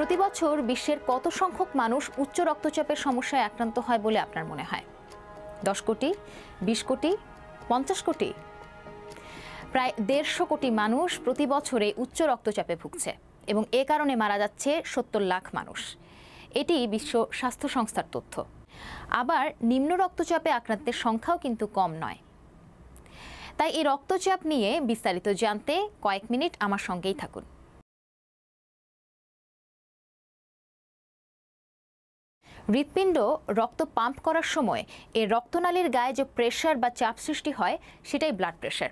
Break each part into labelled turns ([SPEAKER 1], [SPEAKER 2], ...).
[SPEAKER 1] প্রতি বছর বিশ্বের কত সংখ্যক মানুষ উচ্চ রক্তচাপের সমস্যায় আক্রান্ত হয় বলে আপনার মনে হয়? দশ কোটি, বিশ কোটি, পঞ্চাশ কোটি? প্রায় দেড়শো কোটি মানুষ প্রতি বছরে উচ্চ রক্তচাপে ভুগছে এবং এ কারণে মারা যাচ্ছে সত্তর লাখ মানুষ। এটি বিশ্ব স্বাস্থ্য সংস্থার তথ্য। আবার নিম্ন রক্তচাপে আক্রান্তের সংখ্যাও কিন্তু কম নয়। তাই এই রক্তচাপ নিয়ে বিস্তারিত জানতে কয়েক মিনিট আমার সঙ্গেই থাকুন। হৃৎপিণ্ড রক্ত পাম্প করার সময় এই রক্তনালীর গায়ে যে প্রেশার বা চাপ সৃষ্টি হয়, সেটাই ব্লাড প্রেশার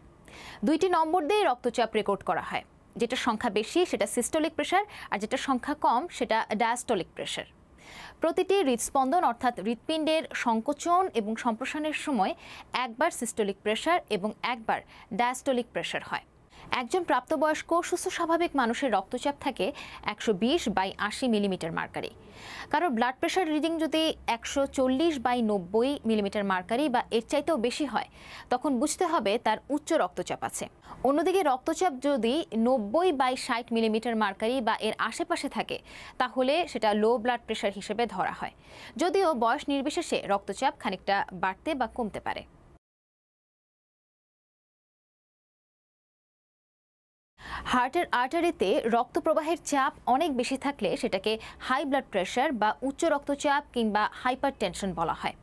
[SPEAKER 1] দুইটি নম্বর দিয়ে রক্তচাপ রেকর্ড করা হয়। যেটা সংখ্যা বেশি, সেটা সিস্টোলিক প্রেশার আর যেটা সংখ্যা কম, সেটা ডায়াস্টোলিক প্রেশার প্রতিটি হৃদস্পন্দন অর্থাৎ হৃৎপিণ্ডের সংকোচন এবং সম্প্রসারণের সময় একবার সিস্টোলিক প্রেশার এবং একবার ডায়াস্টোলিক প্রেশার হয়। একজন প্রাপ্তবয়স্ক, সুস্থ, স্বাভাবিক মানুষের রক্তচাপ থাকে একশো বিশ বাই আশি মিলিমিটার মার্কারি কারও ব্লাড প্রেশার রিডিং যদি একশো চল্লিশ বাই নব্বই মিলিমিটার মার্কারি বা এর চাইতেও বেশি হয়, তখন বুঝতে হবে তার উচ্চ রক্তচাপ আছে। অন্যদিকে রক্তচাপ যদি নব্বই বাই ষাট মিলিমিটার মার্কারি বা এর আশেপাশে থাকে, তাহলে সেটা লো ব্লাড প্রেশার হিসেবে ধরা হয়। যদিও বয়স নির্বিশেষে রক্তচাপ খানিকটা বাড়তে বা কমতে পারে। হার্টের আর্টারিতে রক্ত প্রবাহের চাপ অনেক বেশি থাকলে সেটাকে হাই ব্লাড প্রেশার বা উচ্চ রক্তচাপ কিংবা হাইপার টেনশন বলা হয়।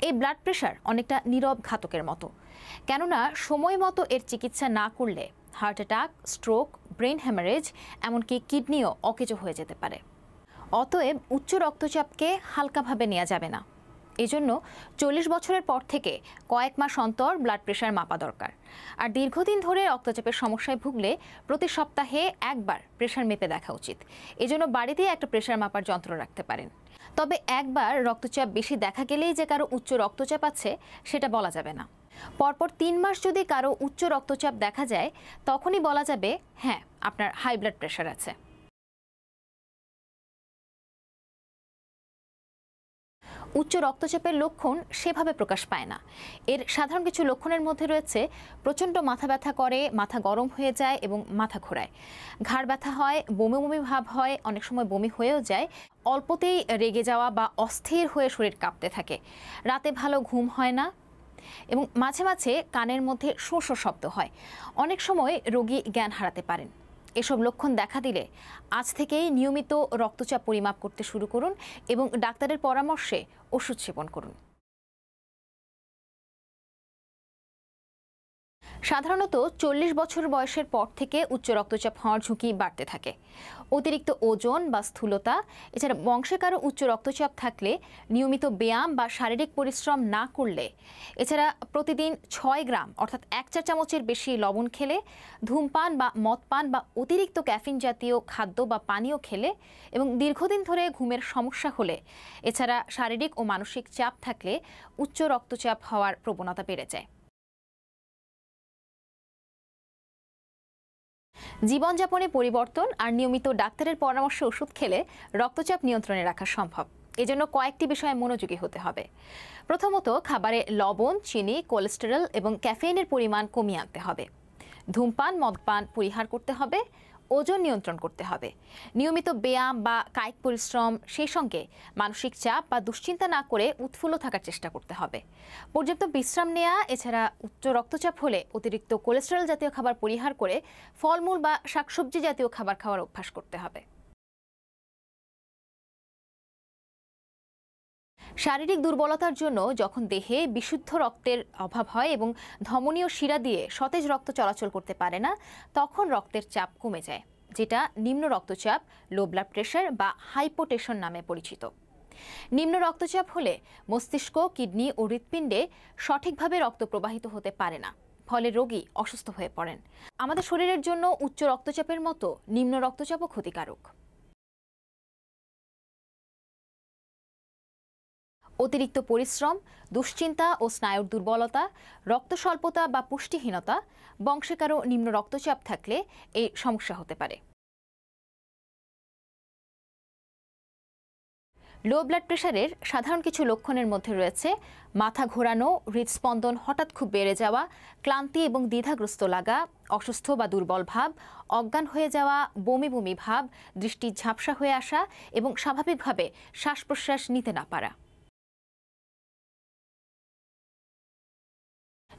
[SPEAKER 1] এই ব্লাড প্রেশার অনেকটা নীরব ঘাতকের মতো। কেননা সময় মতো এর চিকিৎসা না করলে heart attack, stroke, brain haemorrhage, এমনকি কিডনিও অকেজো হয়ে যেতে পারে। অতএব উচ্চ রক্তচাপকে হালকাভাবে নেওয়া যাবে না। এজন্য চল্লিশ বছরের পর থেকে কয়েক মাস অন্তর ব্লাড প্রেশার মাপা দরকার। আর দীর্ঘদিন ধরে রক্তচাপের সমস্যায় ভুগলে প্রতি সপ্তাহে একবার প্রেশার মেপে দেখা উচিত। এজন্য বাড়িতেই একটা প্রেশার মাপার যন্ত্র রাখতে পারেন। তবে একবার রক্তচাপ বেশি দেখা গেলেই যে কারও উচ্চ রক্তচাপ আছে, সেটা বলা যাবে না। পরপর তিন মাস যদি কারও উচ্চ রক্তচাপ দেখা যায়, তখনই বলা যাবে হ্যাঁ আপনার হাই ব্লাড প্রেশার আছে। উচ্চ রক্তচাপের লক্ষণ সেভাবে প্রকাশ পায় না। এর সাধারণ কিছু লক্ষণের মধ্যে রয়েছে, প্রচণ্ড মাথা ব্যথা করে, মাথা গরম হয়ে যায় এবং মাথা ঘোরায়। ঘাড় ব্যথা হয়, বমি বমি ভাব হয়, অনেক সময় বমি হয়েও যায়, অল্পতেই রেগে যাওয়া বা অস্থির হয়ে শরীর কাঁপতে থাকে। রাতে ভালো ঘুম হয় না এবং মাঝে মাঝে কানের মধ্যে শোষ শব্দ হয়। অনেক সময় রোগী জ্ঞান হারাতে পারেন। এসব লক্ষণ দেখা দিলে আজ থেকেই নিয়মিত রক্তচাপ পরিমাপ করতে শুরু করুন এবং ডাক্তারের পরামর্শে ওষুধ সেবন করুন। সাধারণত চল্লিশ বছর বয়সের পর থেকে উচ্চ রক্তচাপ হওয়ার ঝুঁকি বাড়তে থাকে। অতিরিক্ত ওজন বা স্থূলতা, এছাড়া বংশে কারও উচ্চ রক্তচাপ থাকলে নিয়মিত ব্যায়াম বা শারীরিক পরিশ্রম না করলে, এছাড়া প্রতিদিন ছয় গ্রাম অর্থাৎ এক চা চামচের বেশি লবণ খেলে, ধূমপান বা মদপান বা অতিরিক্ত ক্যাফিন জাতীয় খাদ্য বা পানীয় খেলে এবং দীর্ঘদিন ধরে ঘুমের সমস্যা হলে, এছাড়া শারীরিক ও মানসিক চাপ থাকলে উচ্চ রক্তচাপ হওয়ার প্রবণতা বেড়ে যায়। জীবনযাপনে পরিবর্তন আর নিয়মিত ডাক্তারের পরামর্শ ওষুধ খেলে রক্তচাপ নিয়ন্ত্রণে রাখা সম্ভব। এজন্য কয়েকটি বিষয়ে মনোযোগী হতে হবে। প্রথমত, খাবারে লবণ, চিনি, কোলেস্টেরল এবং ক্যাফেইনের পরিমাণ কমিয়ে আনতে হবে। ধূমপান, মদপান পরিহার করতে হবে। ওজন নিয়ন্ত্রণ করতে হবে। নিয়মিত ব্যায়াম বা কায়িক পরিশ্রম সেই সঙ্গে মানসিক চাপ বা দুশ্চিন্তা না করে উৎফুল্ল থাকার চেষ্টা করতে হবে। পর্যাপ্ত বিশ্রাম নেওয়া এছাড়া উচ্চ রক্তচাপ হলে অতিরিক্ত কোলেস্টেরল জাতীয় খাবার পরিহার করে ফলমূল বা শাকসবজি জাতীয় খাবার খাওয়ার অভ্যাস করতে হবে। শারীরিক দুর্বলতার জন্য যখন দেহে বিশুদ্ধ রক্তের অভাব হয় এবং ধমনীয় শিরা দিয়ে সতেজ রক্ত চলাচল করতে পারে না, তখন রক্তের চাপ কমে যায়, যেটা নিম্ন রক্তচাপ লো ব্লাড প্রেশার বা হাইপোটেশন নামে পরিচিত। নিম্ন রক্তচাপ হলে মস্তিষ্ক, কিডনি ও হৃৎপিণ্ডে সঠিকভাবে রক্ত প্রবাহিত হতে পারে না, ফলে রোগী অসুস্থ হয়ে পড়েন। আমাদের শরীরের জন্য উচ্চ রক্তচাপের মতো নিম্ন রক্তচাপও ক্ষতিকারক। অতিরিক্ত পরিশ্রম, দুশ্চিন্তা ও স্নায়ুর দুর্বলতা রক্ত স্বল্পতা বা পুষ্টিহীনতা বংশে কারও নিম্ন রক্তচাপ থাকলে এই সমস্যা হতে পারে। লো ব্লাড প্রেশারের সাধারণ কিছু লক্ষণের মধ্যে রয়েছে মাথা ঘোরানো, হৃদস্পন্দন হঠাৎ খুব বেড়ে যাওয়া, ক্লান্তি এবং দ্বিধাগ্রস্ত লাগা, অসুস্থ বা দুর্বল ভাব, অজ্ঞান হয়ে যাওয়া, বমি বমি ভাব দৃষ্টি ঝাপসা হয়ে আসা এবং স্বাভাবিকভাবে শ্বাস প্রশ্বাস নিতে না পারা।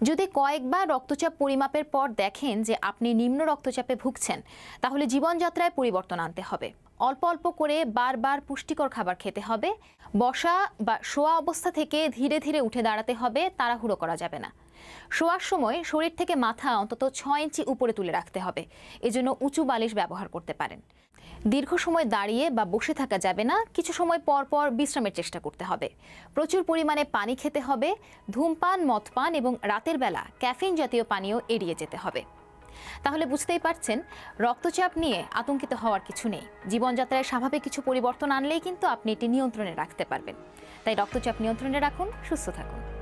[SPEAKER 1] যদি কয়েকবার রক্তচাপ পরিমাপের পর দেখেন যে আপনি নিম্ন রক্তচাপে ভুগছেন, তাহলে জীবনযাত্রায় পরিবর্তন আনতে হবে। অল্প অল্প করে বারবার পুষ্টিকর খাবার খেতে হবে। বসা বা শোয়া অবস্থা থেকে ধীরে ধীরে উঠে দাঁড়াতে হবে, তাড়াহুড়ো করা যাবে না। শোয়ার সময় শরীর থেকে মাথা অন্তত ছয় ইঞ্চি উপরে তুলে রাখতে হবে। এজন্য উঁচু বালিশ ব্যবহার করতে পারেন। দীর্ঘ সময় দাঁড়িয়ে বা বসে থাকা যাবে না, কিছু সময় পর পর বিশ্রামের চেষ্টা করতে হবে। প্রচুর পরিমাণে পানি খেতে হবে, ধূমপান, মদপান এবং রাতের বেলা ক্যাফিন জাতীয় পানীয় এড়িয়ে যেতে হবে। তাহলে বুঝতেই পারছেন, রক্তচাপ নিয়ে আতঙ্কিত হওয়ার কিছু নেই। জীবনযাত্রায় স্বাভাবিক কিছু পরিবর্তন আনলেই কিন্তু আপনি এটি নিয়ন্ত্রণে রাখতে পারবেন। তাই রক্তচাপ নিয়ন্ত্রণে রাখুন, সুস্থ থাকুন।